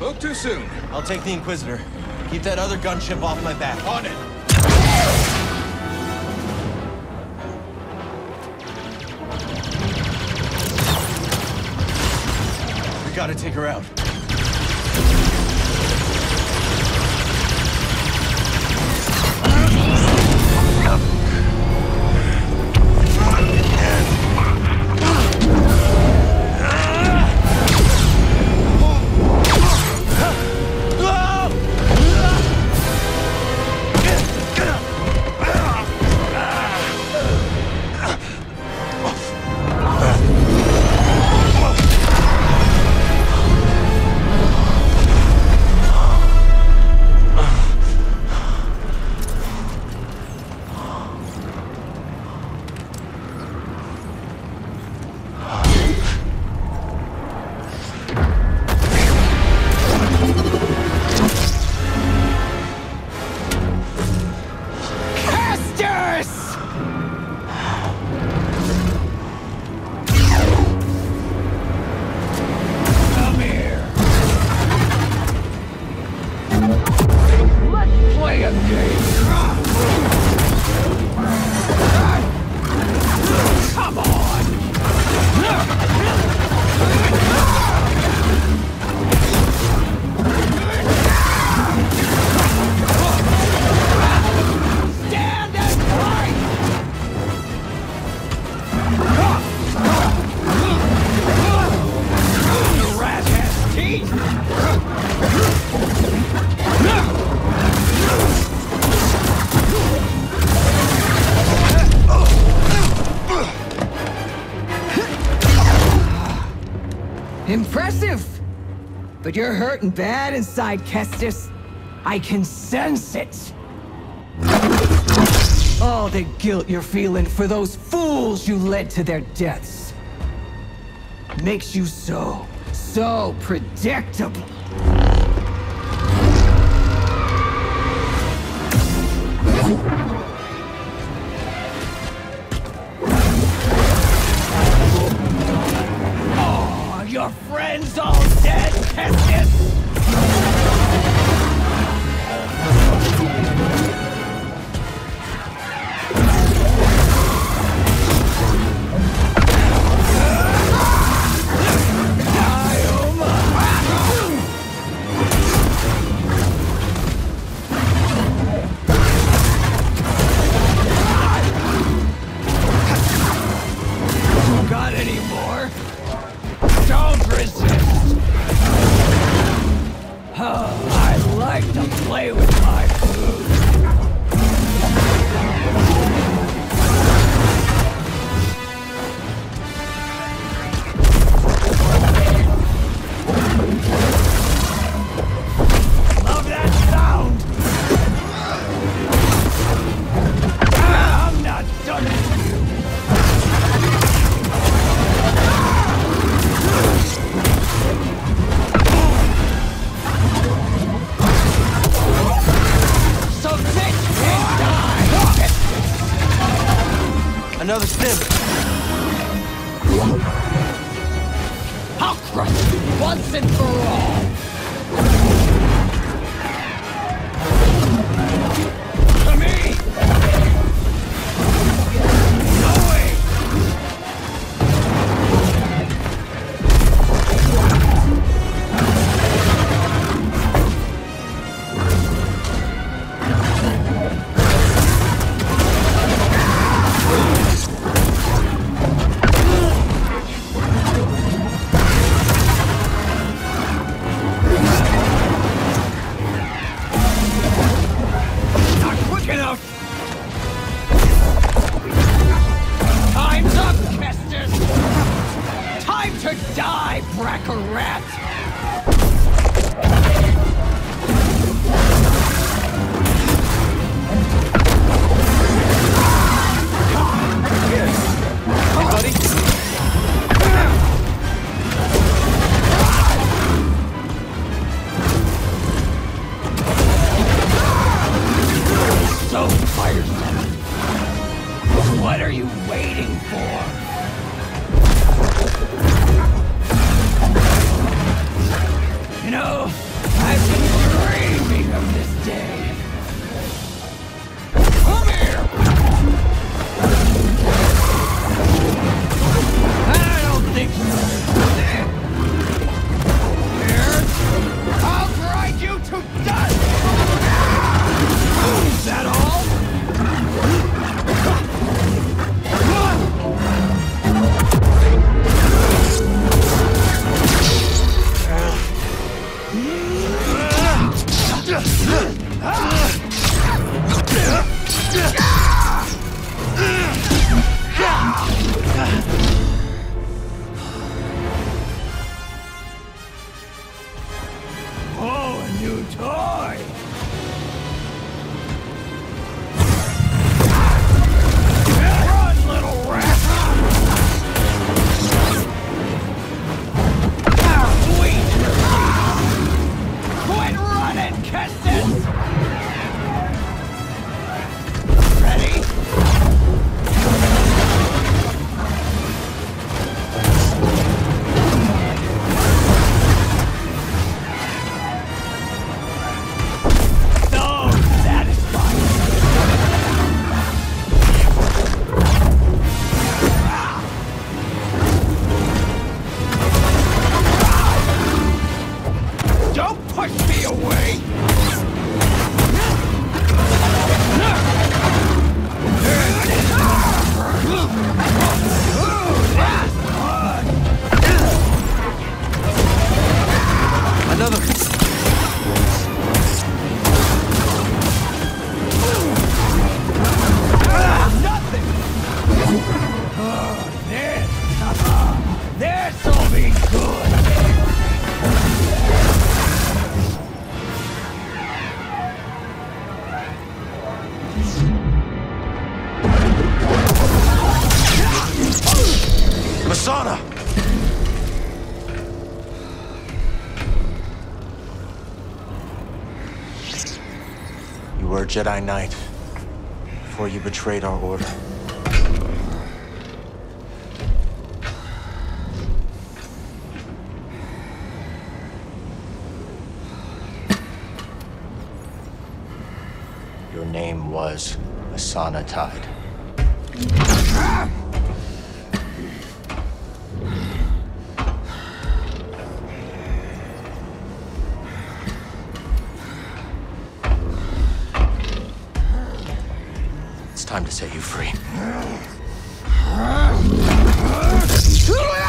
Spoke too soon. I'll take the Inquisitor. Keep that other gunship off my back. On it. We gotta take her out. Impressive! But you're hurting bad inside, Kestis. I can sense it. All the guilt you're feeling for those fools you led to their deaths makes you so, so predictable. Friends all dead, Another stim. I'll crush you once and for all! Die, Brackarat! Yeah. were a Jedi Knight before you betrayed our order. Your name was Masana Tide. It's time to set you free.